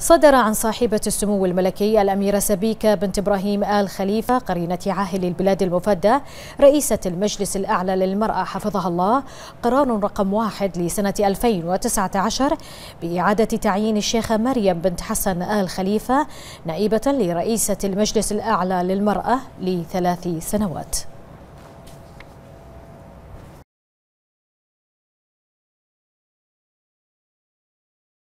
صدر عن صاحبة السمو الملكي الأميرة سبيكة بنت إبراهيم آل خليفة قرينة عاهل البلاد المفدى رئيسة المجلس الأعلى للمرأة حفظها الله قرار رقم واحد لسنة 2019 بإعادة تعيين الشيخة مريم بنت حسن آل خليفة نائبة لرئيسة المجلس الأعلى للمرأة لثلاث سنوات.